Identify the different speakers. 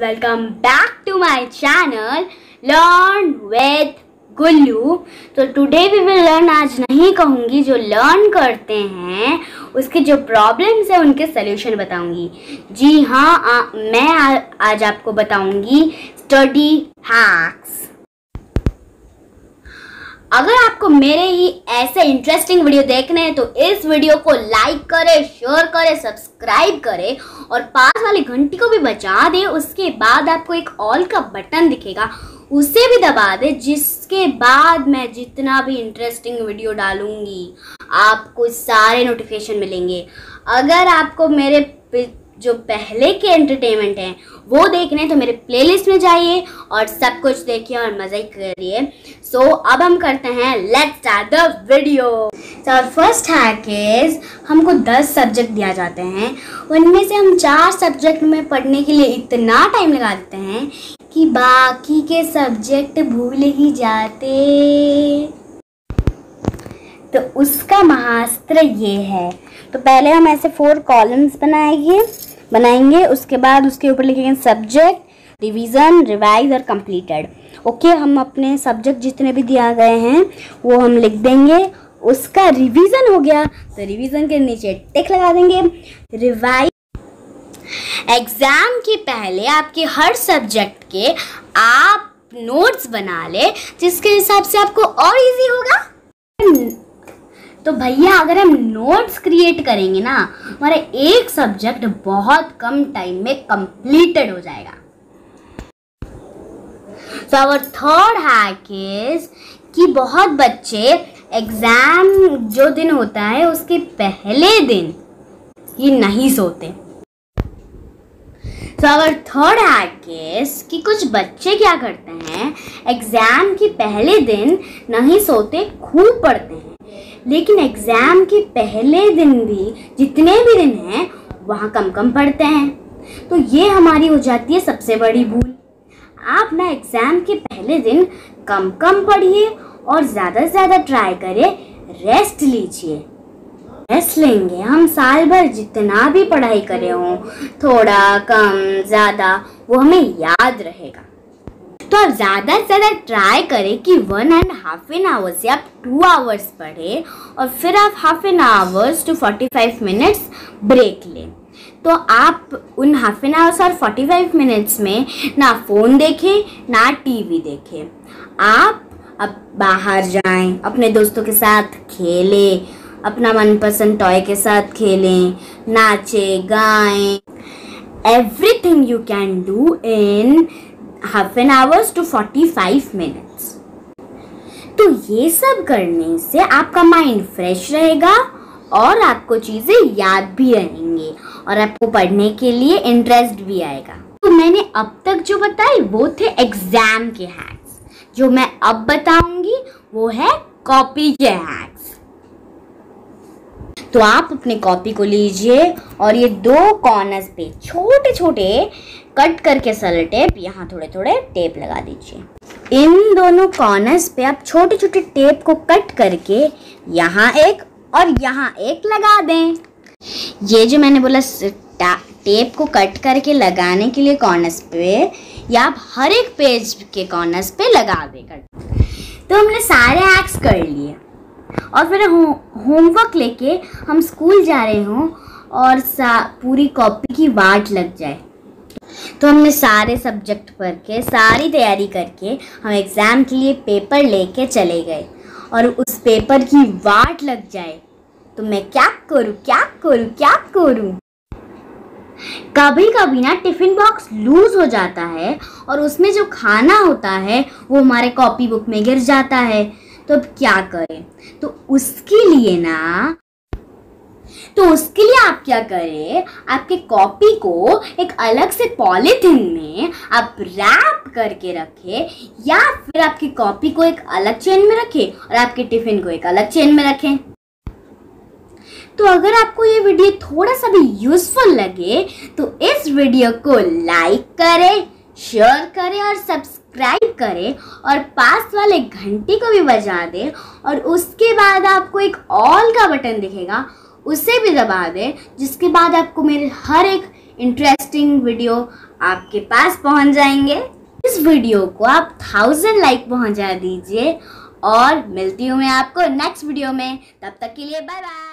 Speaker 1: Welcome back to my channel learn with Gullu तो today we will learn आज नहीं कहूँगी जो लर्न करते हैं उसके जो प्रॉब्लम्स हैं उनके सोल्यूशन बताऊँगी। जी हाँ आ, मैं आ, आज आपको बताऊँगी स्टडी हैक्स अगर आपको मेरे ही ऐसे इंटरेस्टिंग वीडियो देखने हैं तो इस वीडियो को लाइक करें शेयर करें सब्सक्राइब करें और पास वाली घंटी को भी बजा दें। उसके बाद आपको एक ऑल का बटन दिखेगा। उसे भी दबा दें, जिसके बाद मैं जितना भी इंटरेस्टिंग वीडियो डालूँगी, आपको सारे नोटिफिकेशन मिलेंगे। अगर आपको मेरे जो पहले के एंटरटेनमेंट हैं वो देखने तो मेरे प्लेलिस्ट में जाइए और सब कुछ देखिए और मज़ा करिए। सो so, अब हम करते हैं let's start the video so first hack is हमको 10 सब्जेक्ट दिया जाते हैं। उनमें से हम चार सब्जेक्ट में पढ़ने के लिए इतना टाइम लगा देते हैं कि बाकी के सब्जेक्ट भूल ही जाते। तो उसका महास्त्र ये है। तो पहले हम ऐसे फोर कॉलम्स बनाएँगे। बनाएँगे। उसके बाद उसके ऊपर लिखेंगे सब्जेक्ट रिवीजन रिवाइज और कंप्लीटेड ओके हम अपने सब्जेक्ट जितने भी दिया गए हैं, वो हम लिख देंगे। उसका रिवीजन हो गया तो रिवीजन के नीचे टिक लगा देंगे। रिवाइज एग्ज़ाम के पहले आपके हर सब्जेक्ट के आप नोट्स बना ले, जिसके हिसाब से आपको और इजी होगा। तो भैया, अगर हम नोट्स क्रिएट करेंगे ना, हमारा एक सब्जेक्ट बहुत कम टाइम में कंप्लीटेड हो जाएगा। So our third hack is कि बहुत बच्चे एग्ज़ाम जो दिन होता है, उसके पहले दिन ये नहीं सोते। सो आवर थर्ड इज़ कि कुछ बच्चे क्या करते हैं एग्ज़ाम के पहले दिन नहीं सोते, खूब पढ़ते हैं। लेकिन एग्ज़ाम के पहले दिन भी, जितने भी दिन हैं, वहाँ कम कम पढ़ते हैं। तो ये हमारी हो जाती है सबसे बड़ी भूल। आप ना एग्ज़ाम के पहले दिन कम कम पढ़िए और ज़्यादा से ज़्यादा ट्राई करें रेस्ट लीजिए। रेस्ट लेंगे हम, साल भर जितना भी पढ़ाई करे हों, थोड़ा कम, ज़्यादा, वो हमें याद रहेगा। तो आप ज़्यादा से ज़्यादा ट्राई करें कि one and half an hour से आप टू आवर्स पढ़ें और फिर आप half an hours two forty five minutes break लें। तो आप उन हाफ़ एन आवर्स और फोर्टी फाइव मिनट्स में ना फ़ोन देखें, ना टीवी देखें। आप अब बाहर जाएँ, अपने दोस्तों के साथ खेलें, अपना मनपसंद टॉय के साथ खेलें, नाचें, गाएँ। Everything you can do in half an hours two forty five minutes तो ये सब करने से आपका माइंड फ्रेश रहेगा और आपको चीज़ें याद भी रहेंगी और आपको पढ़ने के लिए इंटरेस्ट भी आएगा। तो मैंने अब तक जो बताए वो थे एग्ज़ाम के हैक्स जो मैं अब बताऊँगी वो है कॉपी के हैक्स तो आप अपने कॉपी को लीजिए और ये दो कॉर्नर्स पे छोटे छोटे कट करके सल टेप यहाँ थोड़े थोड़े टेप लगा दीजिए। इन दोनों कॉर्नर्स पे आप छोटे छोटे टेप को कट करके यहाँ एक और यहाँ एक लगा दें। ये जो मैंने बोला टेप को कट करके लगाने के लिए कॉर्नर्स पे, या आप हर एक पेज के कॉर्नर्स पे लगा दें। कट तो हमने सारे एक्स कर लिए। और फिर होमवर्क लेके हम स्कूल जा रहे हों और सा, पूरी कॉपी की वाट लग जाए। तो हमने सारे सब्जेक्ट पढ़ के, सारी तैयारी करके हम एग्ज़ाम के लिए पेपर लेके चले गए। और उस पेपर की वाट लग जाए तो मैं क्या करूँ क्या करूँ क्या करूँ? कभी कभी ना टिफ़िन बॉक्स लूज हो जाता है और उसमें जो खाना होता है, वो हमारे कॉपी बुक में गिर जाता है। तो अब क्या करें? तो उसके लिए ना तो उसके लिए आप क्या करें? आपके कॉपी को एक अलग से पॉलीथिन में आप रैप करके रखें, या फिर आपकी कॉपी को एक अलग चेन में रखें और आपके टिफ़िन को एक अलग चेन में रखें। तो अगर आपको ये वीडियो थोड़ा सा भी यूजफुल लगे तो इस वीडियो को लाइक करें शेयर करें और सब्सक्राइब सब्सक्राइब करें और पास वाले घंटी को भी बजा दें और उसके बाद आपको एक ऑल का बटन दिखेगा, उसे भी दबा दें, जिसके बाद आपको मेरे हर एक इंटरेस्टिंग वीडियो आपके पास पहुँच जाएँगे। इस वीडियो को आप थाउज़ेंड लाइक पहुँचा दीजिए और मिलती हूँ मैं आपको नेक्स्ट वीडियो में। तब तक के लिए बाय बाय